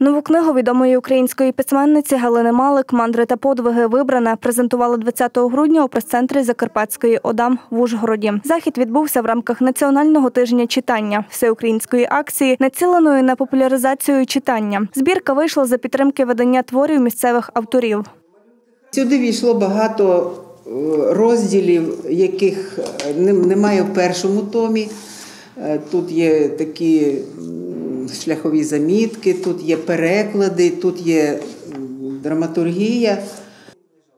Нову книгу відомої української письменниці Галини Малик Мандри та подвиги вибрана презентували 20 грудня у прес-центрі Закарпатської ОДАМ в Ужгороді. Захід відбувся в рамках національного тижня читання всеукраїнської акції, націленої на популяризацію читання. Збірка вийшла за підтримки видання творів місцевих авторів. Сюди війшло багато е, розділів, яких е, немає в першому томі. Е, Тут є такі шляхові замітки, тут є переклади, тут є драматургія.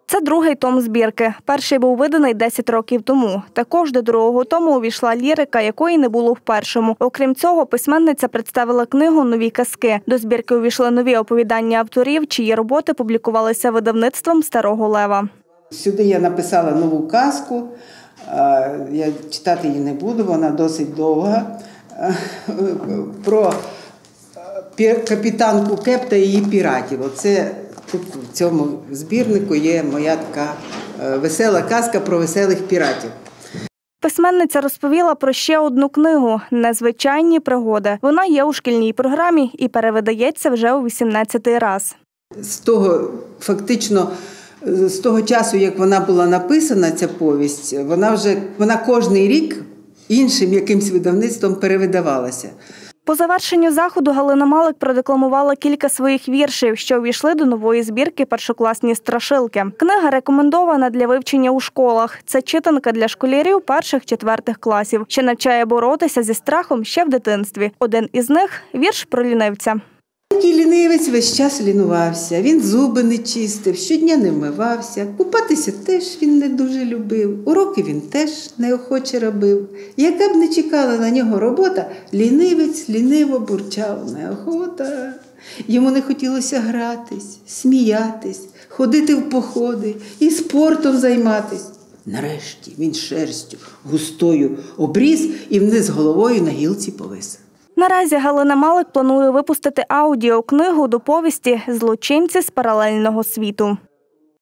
Це другий том збірки. Перший був виданий 10 років тому. Також до другого тому увійшла лірика, якої не було в першому. Окрім цього, письменниця представила книгу Нові казки. До збірки увійшли нові оповідання авторів, чиї роботи публікувалися видавництвом Старого Лева. Сюди я написала нову казку. Я читати її не буду, вона досить довга. Про капітанку Кеп та її піратів. Оце тут в цьому збірнику є моя така е, весела казка про веселих піратів. Письменниця розповіла про ще одну книгу Незвичайні пригоди. Вона є у шкільній програмі і перевидається вже у 18-й раз. З того, фактично, е, з того часу, як вона була написана, ця повість, вона вже вона кожний рік іншим якимсь видавництвом перевидавалася. По завершенню заходу Галина Малик продекламувала кілька своїх віршів, що увійшли до нової збірки першокласні страшилки. Книга рекомендована для вивчення у школах. Це читанка для школярів перших-четвертих класів, що навчає боротися зі страхом ще в дитинстві. Один із них вірш про лінивця. Маленький лінивець весь час лінувався, він зуби не чистив, щодня не вмивався, купатися теж він не дуже любив, уроки він теж неохоче робив. Яка б не чекала на нього робота, лінивець ліниво бурчав неохота. Йому не хотілося гратись, сміятись, ходити в походи і спортом займатись. Нарешті він шерстю густою обріз і вниз головою на гілці повис. Наразі Галина Малик планує випустити аудіокнигу до повісті Злочинці з паралельного світу.